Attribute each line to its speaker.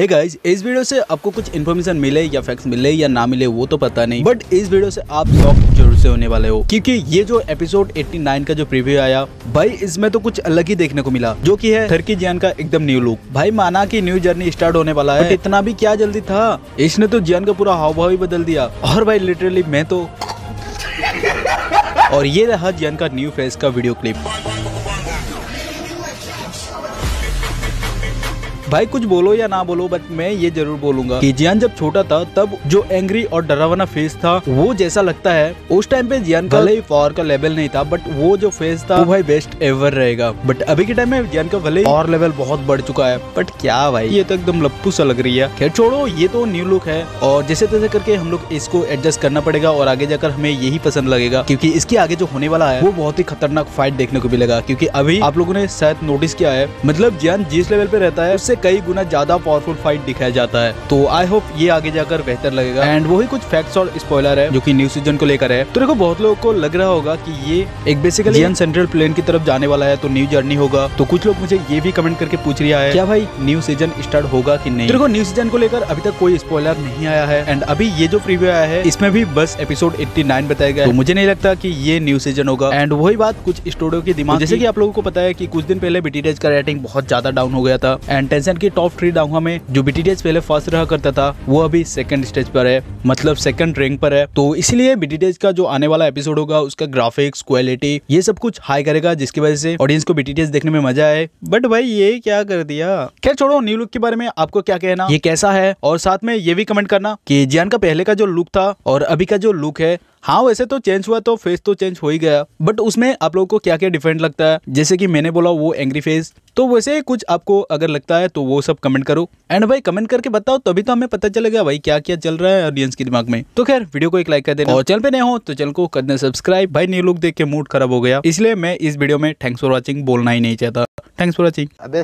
Speaker 1: है गाइज़ इस वीडियो से आपको कुछ इन्फॉर्मेशन मिले या फैक्ट्स मिले या ना मिले, वो तो पता नहीं। बट इस वीडियो से आप शॉक ज़रूर से होने वाले हो। क्योंकि ये जो एपिसोड 89 का जो प्रीव्यू आया, भाई इसमें तो कुछ अलग ही देखने को मिला, जो कि है थर्की जियान का एकदम न्यू लुक भाई माना कि न्यू जर्नी स्टार्ट होने वाला है। इतना भी क्या जल्दी था? इसने तो जियान का पूरा हाव भाव ही बदल दिया। और भाई लिटरली मैं तो और ये रहा जियान का न्यू फेस का वीडियो क्लिप भाई कुछ बोलो या ना बोलो बट मैं ये ज़रूर बोलूँगा कि जियान जब छोटा था तब जो एंग्री और डरावना फेस था वो जैसा लगता है। उस टाइम पे जियान का भले ही पावर का लेवल नहीं था बट वो जो फेस था वो भाई बेस्ट एवर रहेगा। बट अभी के टाइम में जियान का भले और लेवल बहुत बढ़ चुका है। बट क्या भाई? ये तो एकदम लप्पू सा लग रही है। खैर छोड़ो ये तो न्यू लुक है। और जैसे तैसे करके हम लोग इसको एडजस्ट करना पड़ेगा और आगे जाकर हमें यही पसंद लगेगा क्योंकि इसके आगे जो होने वाला है वो बहुत ही खतरनाक फाइट देखने को मिलेगा। क्योंकि अभी आप लोगों ने शायद नोटिस किया है मतलब जियान जिस लेवल पे रहता है उससे कई गुना ज़्यादा पावरफुल फाइट दिखाया जाता है। तो आई होप ये आगे जाकर बेहतर लगेगा। एंड वही कुछ फैक्ट्स और स्पॉइलर है जो कि न्यू सीज़न को लेकर है। तो देखो बहुत लोगों को लग रहा होगा कि ये एक बेसिकली सेंट्रल प्लेन की तरफ़ जाने वाला है तो न्यू जर्नी होगा। तो कुछ लोग मुझे ये भी कमेंट करके पूछ रहा है क्या भाई न्यू सीज़न स्टार्ट होगा कि नहीं? तो देखो न्यू सीज़न को लेकर अभी तक कोई स्पॉयलर नहीं आया है। एंड अभी ये जो प्रीव्यू आया है इसमें भी बस एपिसोड 89 बताया गया तो मुझे नहीं लगता कि ये न्यू सीज़न होगा। एंड वही बात कुछ स्टूडियो के दिमाग जैसे कि आप लोगों को पता है कि कुछ दिन पहले बीटीडेज का रेटिंग बहुत ज़्यादा डाउन हो गया था। एंड टेंशन की टॉप थ्री डाउन में जो बीटीडेज पहले फ़र्स्ट रहा करता था, वो अभी सेकंड स्टेज पर है मतलब सेकंड रैंक पर है। तो इसलिए बीटीडेज का जो आने वाला एपिसोड होगा, उसका ग्राफिक्स क्वालिटी ये सब कुछ हाई करेगा, जिसकी वजह से ऑडियंस को बीटीडेज देखने में मज़ा आए। बट भाई, ये क्या कर दिया? खैर छोड़ो न्यू लुक के बारे में आपको क्या कहना? ये कैसा है? और साथ में ये भी कमेंट करना की जियान का पहले का जो लुक था और अभी का जो लुक है हाँ वैसे तो चेंज हुआ तो फेस तो चेंज हो ही गया बट उसमें आप लोगों को क्या क्या डिफरेंट लगता है? जैसे कि मैंने बोला वो एंग्री फेस तो वैसे कुछ आपको अगर लगता है तो वो सब कमेंट करो। एंड भाई कमेंट करके बताओ, तभी तो हमें पता चलेगा भाई क्या क्या चल रहा है ऑडियंस के दिमाग में। तो खैर वीडियो को एक लाइक कर देना। और चैनल पे नए हो तो चैनल को कर देना सब्सक्राइब भाई न्यू लुक देख के मूड खराब हो गया। इसलिए मैं इस वीडियो में थैंक्स फॉर वॉचिंग बोलना ही नहीं चाहता। थैंक्स फॉर वॉचिंग
Speaker 2: अबे